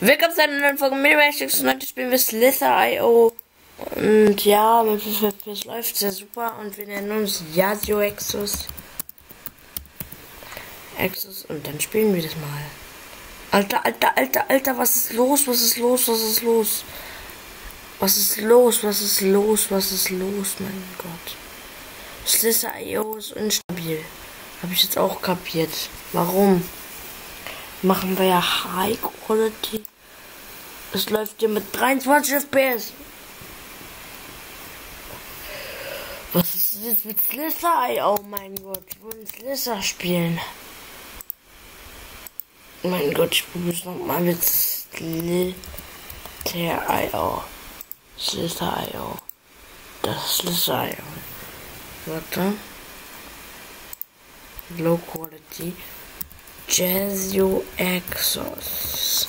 Willkommen zu einer neuen Folge Minimax und heute spielen wir Slither.io. Und ja, mit läuft sehr super und wir nennen uns Yasio Exus. Exus und dann spielen wir das mal. Alter, alter, alter, alter, was ist los? Was ist los? Was ist los? Was ist los? Was ist los? Was ist los? Mein Gott. Slither.io ist instabil. Habe ich jetzt auch kapiert. Warum? Machen wir ja High Quality. Es läuft hier mit 23 FPS. Was ist das mit Slither? Oh mein Gott, ich will Slither spielen. Mein Gott, ich probiere es nochmal mit Slither.io. Slither.io. Das ist Slither.io. Warte. Low Quality. Jesio Exos.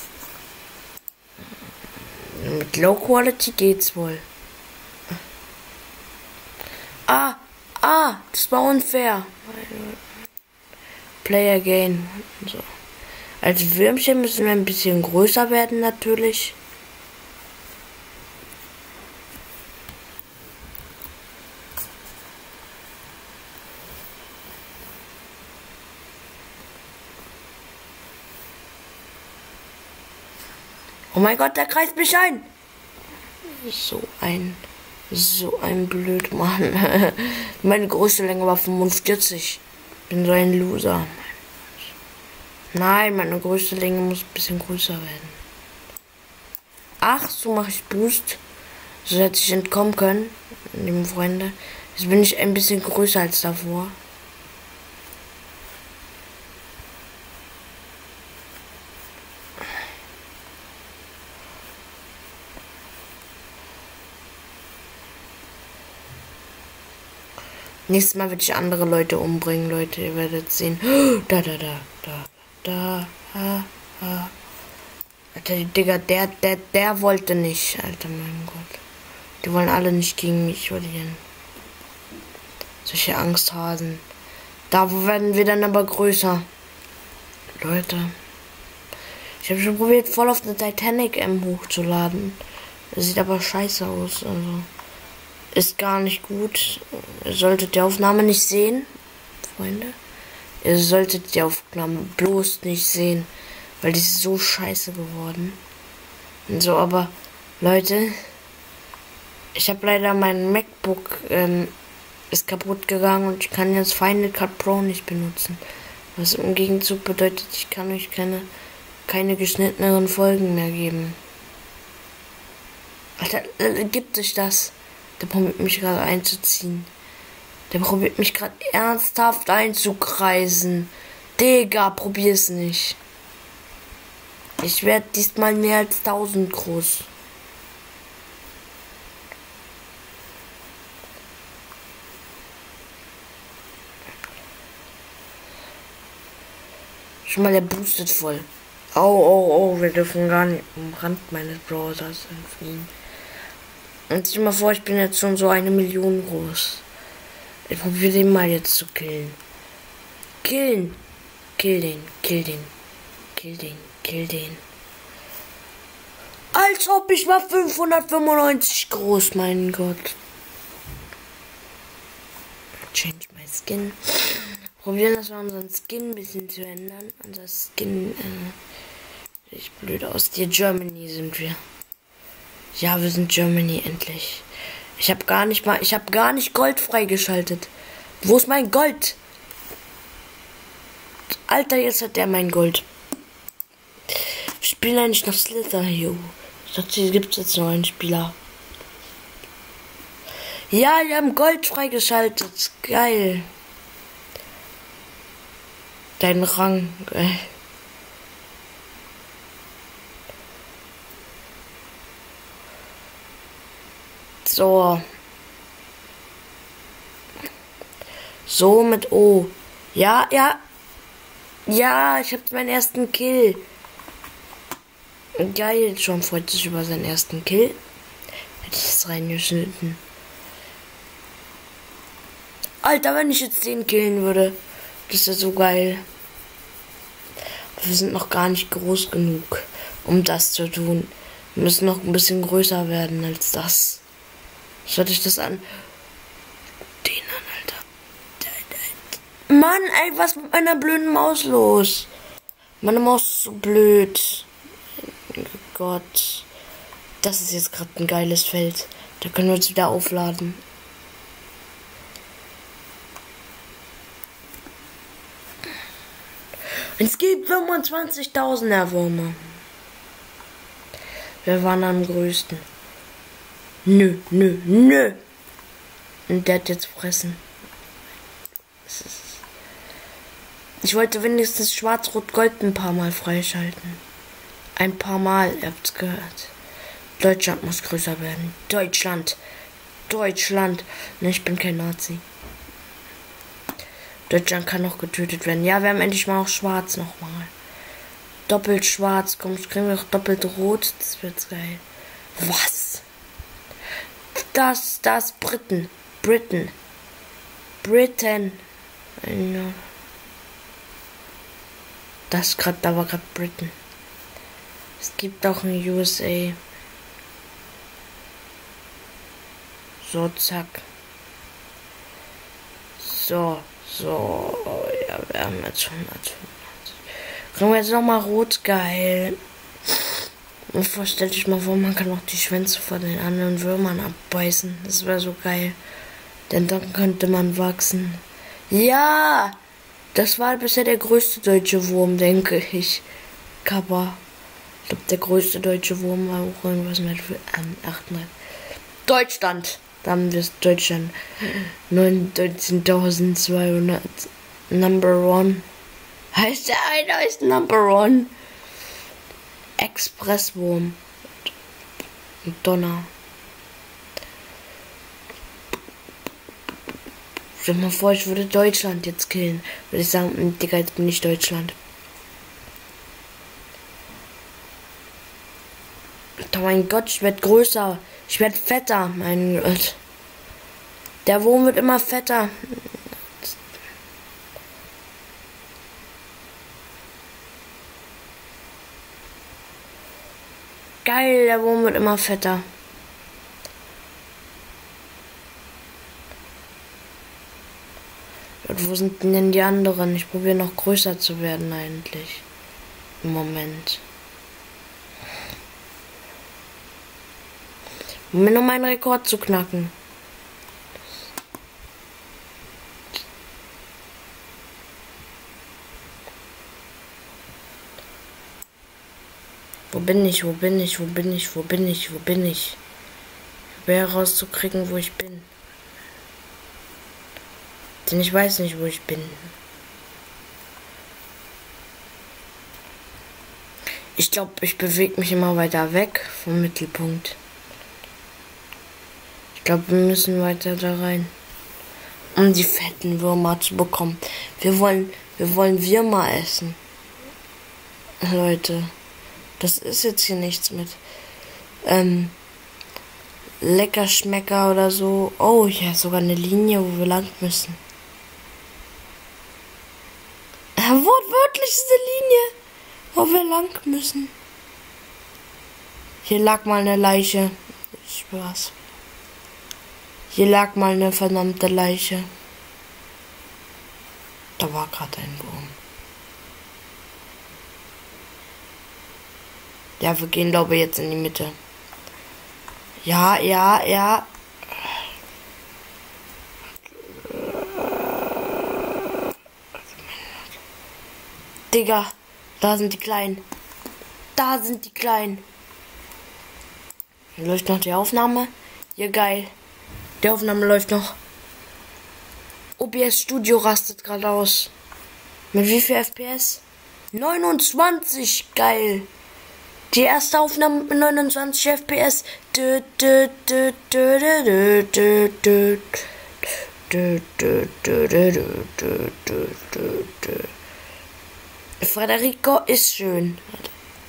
Mit Low Quality geht's wohl. Ah, ah, das war unfair. Play again. So. Als Würmchen müssen wir ein bisschen größer werden natürlich. Oh mein Gott, der kreist mich ein. So ein, so ein Blödmann. Meine größte Länge war 45. Bin so ein Loser. Nein, meine größte Länge muss ein bisschen größer werden. Ach, so mache ich Boost. So hätte ich entkommen können, lieben Freunde. Jetzt bin ich ein bisschen größer als davor. Nächstes Mal werde ich andere Leute umbringen, Leute. Ihr werdet sehen. Da, da, da, da, da, ha, ha. Alter, Digga, der, der, der wollte nicht. Alter, mein Gott. Die wollen alle nicht gegen mich verlieren. Solche Angsthasen. Da werden wir dann aber größer. Leute. Ich habe schon probiert, voll auf eine Titanic M hochzuladen. Das sieht aber scheiße aus. Also ist gar nicht gut. Ihr solltet die Aufnahme nicht sehen, Freunde. Ihr solltet die Aufnahme bloß nicht sehen, weil die ist so scheiße geworden. Und so, aber Leute, ich habe leider mein MacBook ähm, ist kaputt gegangen und ich kann jetzt Final Cut Pro nicht benutzen. Was im Gegenzug bedeutet, ich kann euch keine keine geschnitteneren Folgen mehr geben. Alter, äh, gibt sich das? Der probiert mich gerade einzuziehen. Der probiert mich gerade ernsthaft einzukreisen. Digga, probier's nicht. Ich werde diesmal mehr als 1000 groß. Schon mal, der boostet voll. Oh, oh, oh, wir dürfen gar nicht am Rand meines Browsers entfliehen. Und stell mal vor, ich bin jetzt schon so eine Million groß. Ich probiere den mal jetzt zu killen. Killen. Kill den, kill den. Kill den, kill den. Als ob ich war 595 groß, mein Gott. Change my skin. Probieren das mal unseren Skin ein bisschen zu ändern. Unser Skin äh, sieht blöd aus. Die Germany sind wir. Ja, wir sind Germany endlich. Ich habe gar nicht mal, ich habe gar nicht Gold freigeschaltet. Wo ist mein Gold? Alter, jetzt hat der mein Gold. Ich spiele eigentlich noch Slither hier. Ich dachte, hier gibt es jetzt noch einen Spieler. Ja, wir haben Gold freigeschaltet. Geil. Dein Rang. Geil. So. So mit O. Ja, ja. Ja, ich habe meinen ersten Kill. Geil, schon freut sich über seinen ersten Kill. Hätte ich es reingeschnitten. Alter, wenn ich jetzt den killen würde. Das ist ja so geil. Wir sind noch gar nicht groß genug. um das zu tun. Wir müssen noch ein bisschen größer werden als das. Schaut euch das an. Den an, Alter. Mann, ey, was mit meiner blöden Maus los? Meine Maus ist so blöd. Gott. Das ist jetzt gerade ein geiles Feld. Da können wir uns wieder aufladen. Es gibt 25.000 Erwürmer. Wir waren am größten. Nö, nö, nö. Und der hat jetzt fressen. Ich wollte wenigstens Schwarz-Rot-Gold ein paar Mal freischalten. Ein paar Mal, ihr habt's gehört. Deutschland muss größer werden. Deutschland. Deutschland. Ne, ich bin kein Nazi. Deutschland kann noch getötet werden. Ja, wir haben endlich mal auch schwarz nochmal. Doppelt schwarz. Komm, kriegen wir auch doppelt rot. Das wird geil. Was? Das, das Briten. Britain. Ja. Das gerade, da war gerade Britain. Es gibt auch ein USA. So, zack. So. So, ja, wir haben jetzt 100. Kriegen wir jetzt nochmal rot, geil. Und vorstell dich mal vor, man kann auch die Schwänze von den anderen Würmern abbeißen. Das wäre so geil. Denn dann könnte man wachsen. Ja! Das war bisher der größte deutsche Wurm, denke ich. Kappa. Ich glaube, der größte deutsche Wurm war auch irgendwas mit ähm, 800. Deutschland! Da haben wir Deutschland 19.200 Number One. Heißt der eine ist Number One. Expresswurm. Donner. Stell mal vor, ich würde Deutschland jetzt killen. Würde ich sagen, hm, Digga, jetzt bin ich Deutschland. Oh mein Gott, ich werde größer. Ich werde fetter, mein Gott. Der Wurm wird immer fetter. Geil, der Wurm wird immer fetter. Und wo sind denn die anderen? Ich probiere noch größer zu werden eigentlich. Im Moment. Um mir nur meinen Rekord zu knacken. Bin ich? Wo bin ich? Wo bin ich? Wo bin ich? Wo bin ich? Ich herauszukriegen, wo ich bin. Denn ich weiß nicht, wo ich bin. Ich glaube, ich bewege mich immer weiter weg vom Mittelpunkt glaube, wir müssen weiter da rein. Um die fetten Würmer zu bekommen. Wir wollen, wir wollen Würmer essen. Leute, das ist jetzt hier nichts mit ähm, lecker Schmecker oder so. Oh, ja, sogar eine Linie, wo wir lang müssen. Wortwörtlich ist eine Linie, wo wir lang müssen. Hier lag mal eine Leiche. Ich schwör's. Hier lag mal eine verdammte Leiche. Da war gerade ein Wurm. Ja, wir gehen glaube ich jetzt in die Mitte. Ja, ja, ja. Digga, da sind die Kleinen. Da sind die Kleinen. Läuft noch die Aufnahme? Ja, geil. Die Aufnahme läuft noch. OBS Studio rastet gerade aus. Mit wie viel FPS? 29, geil. Die erste Aufnahme mit 29 FPS. Frederico ist schön.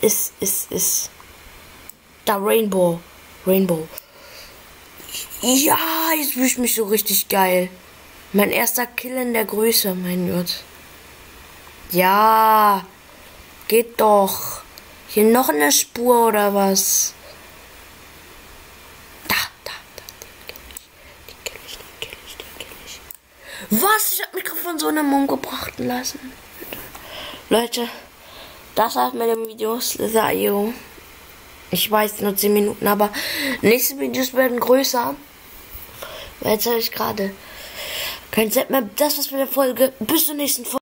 Ist, ist, ist. Da Rainbow. Rainbow. Ja, jetzt fühle ich mich so richtig geil. Mein erster Kill in der Größe, mein Gott. Ja, geht doch. Hier noch eine Spur oder was? Da, da, da. Den kill ich, den kill ich, den kill ich, den kill ich. Was? Ich hab mich gerade von so einem umgebracht lassen. Leute, das war's mit dem Video. Ich weiß, nur 10 Minuten, aber nächste Videos werden größer. Jetzt habe ich gerade kein Set mehr. Das war's mit der Folge. Bis zur nächsten Folge.